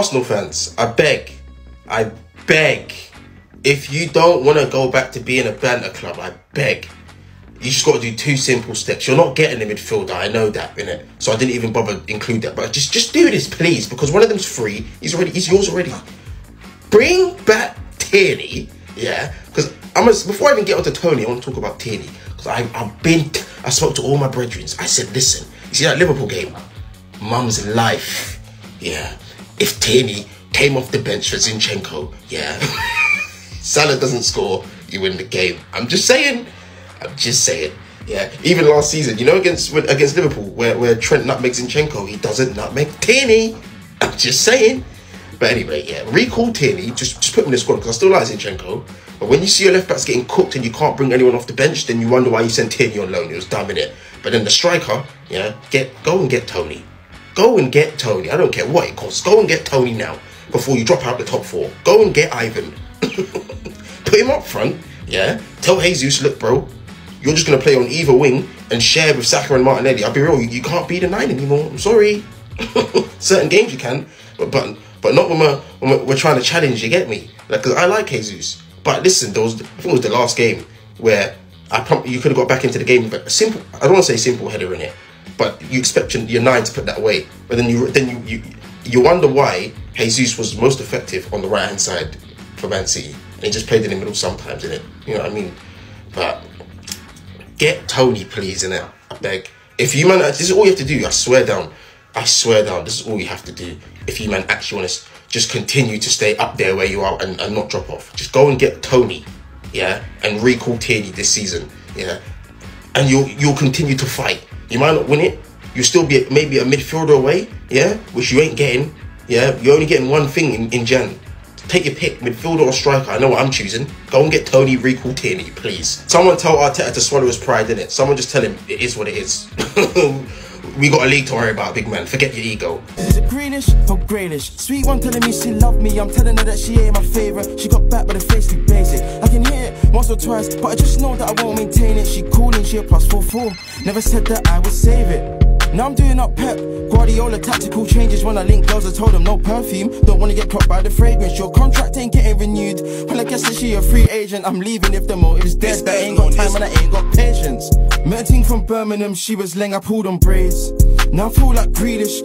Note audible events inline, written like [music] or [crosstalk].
Arsenal fans, I beg, I beg, if you don't want to go back to being a banter club, I beg. You just got to do two simple steps. You're not getting a midfielder, I know that, innit? So I didn't even bother include that. But just just do this, please, because one of them's free. He's already, he's yours already. Bring back Tierney, yeah? Because I'm before I even get onto Toney, I want to talk about Tierney because I've been, I spoke to all my brethren. I said, listen, you see that Liverpool game, mum's life, yeah. If Tierney came off the bench for Zinchenko, yeah, [laughs] Salah doesn't score, you win the game. I'm just saying, I'm just saying. Yeah, even last season, you know, against against Liverpool, where, where Trent nutmegs Zinchenko, he doesn't nutmeg Tierney. I'm just saying. But anyway, yeah, recall Tierney, just, just put him in the squad because I still like Zinchenko. But when you see your left backs getting cooked and you can't bring anyone off the bench, then you wonder why you sent Tierney on loan. It was dumb it. But then the striker, yeah, get go and get Toney. Go and get Toney. I don't care what it costs. Go and get Toney now before you drop out the top four. Go and get Ivan. [laughs] Put him up front, yeah. Tell Jesus, look, bro, you're just gonna play on either wing and share with Saka and Martinelli. I'll be real, you, can't be the nine anymore. I'm sorry. [laughs] Certain games you can, but but but not when we're when we're, trying to challenge. You get me? Like, cause I like Jesus, but listen, there was I think it was the last game where I probably you could have got back into the game, but a simple. I don't want to say simple header in it, but you expect your, your nine to put that away, but then you then you you you wonder why Jesus was most effective on the right hand side for Man City, and he just played in the middle sometimes, in it. You know what I mean? But get Toney, please, in it. I beg. If you man, this is all you have to do. I swear down. I swear down. This is all you have to do. If you man actually want to just continue to stay up there where you are and, and not drop off, just go and get Toney, yeah, and recall Tierney this season, yeah, and you'll you'll continue to fight. You might not win it. You'll still be maybe a midfielder away, yeah, which you ain't getting. Yeah, you're only getting one thing in, in Jan. Take your pick, midfielder or striker. I know what I'm choosing. Go and get Toney recall Tierney, please. Someone tell Arteta to swallow his pride in it. Someone just tell him it is what it is. [laughs] we got a league to worry about, big man. Forget your ego. Grealish or Grealish? Sweet one telling me she loved me. I'm telling her that she ain't my favorite. She got back, but the face too basic. I can hear it once or twice, but I just know that I won't maintain it. She calling, she a plus four four. Never said that I would save it. Now I'm doing up pep. Guardiola tactical changes when I link girls. I told them no perfume. Don't wanna get caught by the fragrance. Your contract ain't getting renewed. Well, I guess that she a free agent. I'm leaving if the motive's dead. That ain't got time and I ain't got patience. Met a ting from Birmingham. She was leng. I pulled on braids. Now I feel like Grealish.